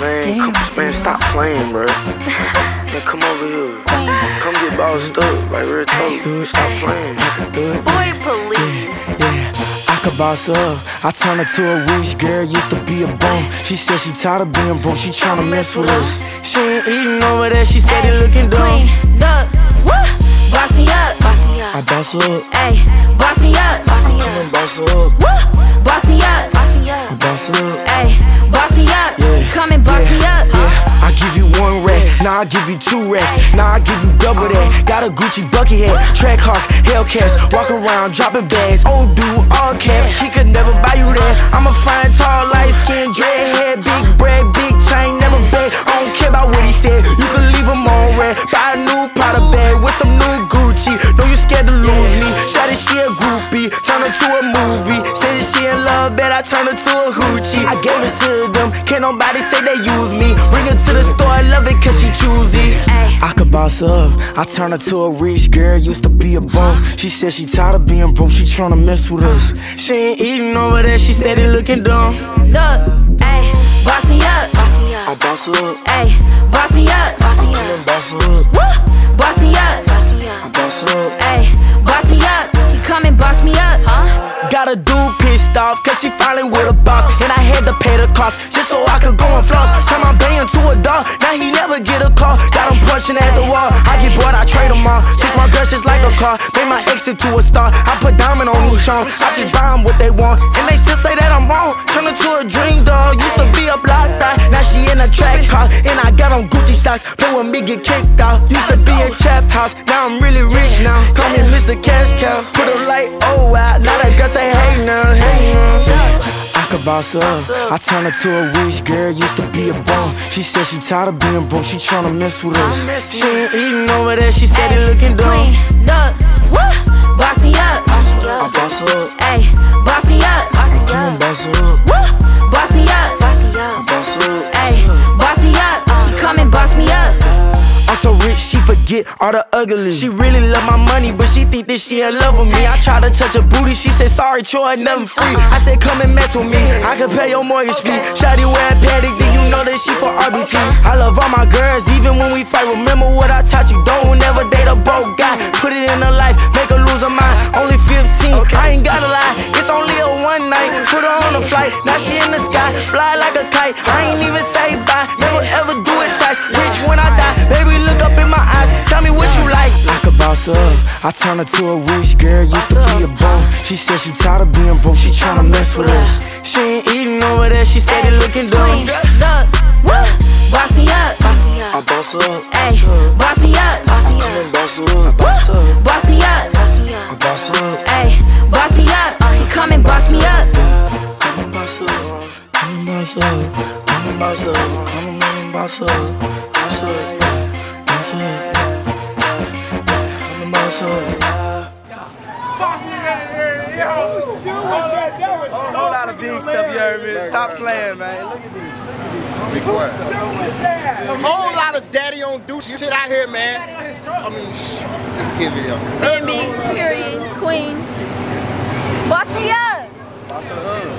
Man, come, man, stop playing, bro. man, come over here. Come get bossed up, like real talk. Stop playing. Boy, police. Yeah, I could boss up. I turned her to a rich girl, used to be a bum. She said she tired of being broke, she tryna mess with us. She ain't eating over there, she steady looking dumb. Queen, look, woo. Boss me up, boss me I up. boss up, Ayy, boss me up, boss me come up. and boss up, Woo. Now I give you two racks. Now I give you double that. Got a Gucci bucket hat, track hawk, Hellcats. Walk around dropping bags. Oh, Old dude, all cap. He could never buy you that. I'm a fine, tall, light skin, dreadhead, big bread, big chain, never beg. I don't care about what he said. You can leave him on red. Buy a new Prada bag with some new Gucci. Know you scared to lose me. Shawty, she a groupie. Turn her to a movie. Say that she in love, bet I turn her to a hoochie. I gave it to them. Can't nobody say they use me. Bring her to the store, Cause she choosy. I could boss up. I turn her to a rich girl, used to be a bum. She said she tired of being broke, she tryna mess with us. She ain't eating over there, she steady looking dumb. Look, ayy, boss me up, boss me I boss up, Ayy, boss me up, boss me I up. boss up, Woo. Boss me up, boss me up, I boss up. Ayy, boss me up. You come and boss me up, huh? Got a dude pissed off, cause she finally with a boss. And I had to pay the cost, just so I could go and floss. Turn dog, now he never get a call. Got him punching at the wall, I get bored, I trade them all. Treat my girls just like a car, made my exit to a star. I put diamond on each arm, I just buy 'em what they want. And they still say that I'm wrong. Turn her to a dream dog, used to be a block thigh. Now she in a track car, and I got on Gucci socks. Play with me, get kicked out. Used to be in trap house, now I'm really rich now. Call me Mr. Cash Cow, put a light oh out. Now that girl say hey now, hey now. I could boss up. I turn her to a rich girl, used to be a bum. She said she tired of being broke, she tryna mess with us. She ain't eating over there, she steady looking dumb. Queen, look, woo. Boss me up, boss me I up. boss up, Ayy, boss me up, boss me come and up. boss up, rich, she forget all the ugly. She really love my money, but she think that she in love with me. I try to touch her booty, she said sorry, Troy, nothing free. I said come and mess with me, I can pay your mortgage fee. Shawty wear a Patek, then you know that she for RBT. I love all my girls, even when we fight. Remember what I taught you, don't never date a broke guy. Put it in her life, make her lose her mind. Only 15, I ain't gotta lie, it's only a one night. Put her on a flight, now she in the sky, fly like a kite. I ain't even say I could up, I turn her to a rich girl, used to be a bum. She said she tired of being broke, she tryna mess with us. She ain't eating over there, she steady looking dumb. look, woo. Boss me up, boss me I up. boss up, Ayy, boss me up, boss me come and up. boss up, Boss me up, boss me I up. boss up, Ayy, boss me up. You come and boss me up. come and boss up, come and boss up, come and boss up, come and boss up, boss up, come and boss up. whole lot of big stuff, you heard me? Stop playing, man. Look at this. Be quiet. A whole lot of daddy on douche shit out here, man. I mean, shh. This is a kid video. Baby, period, queen. Boss me up.